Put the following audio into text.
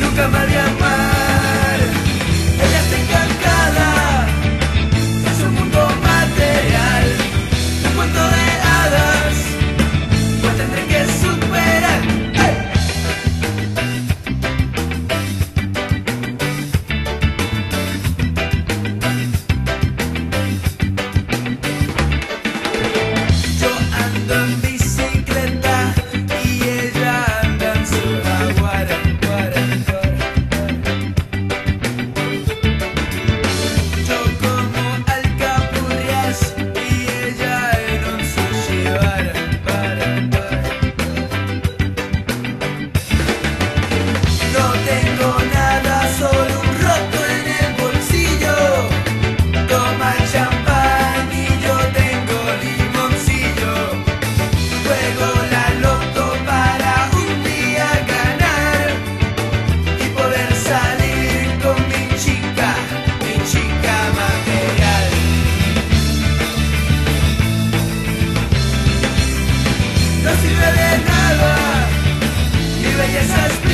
nunca me harían. No tengo nada, solo un roto en el bolsillo, toma champán y yo tengo limoncillo, juego la loto para un día ganar y poder salir con mi chica, mi chica material. No sirve de nada, mi belleza espiritual.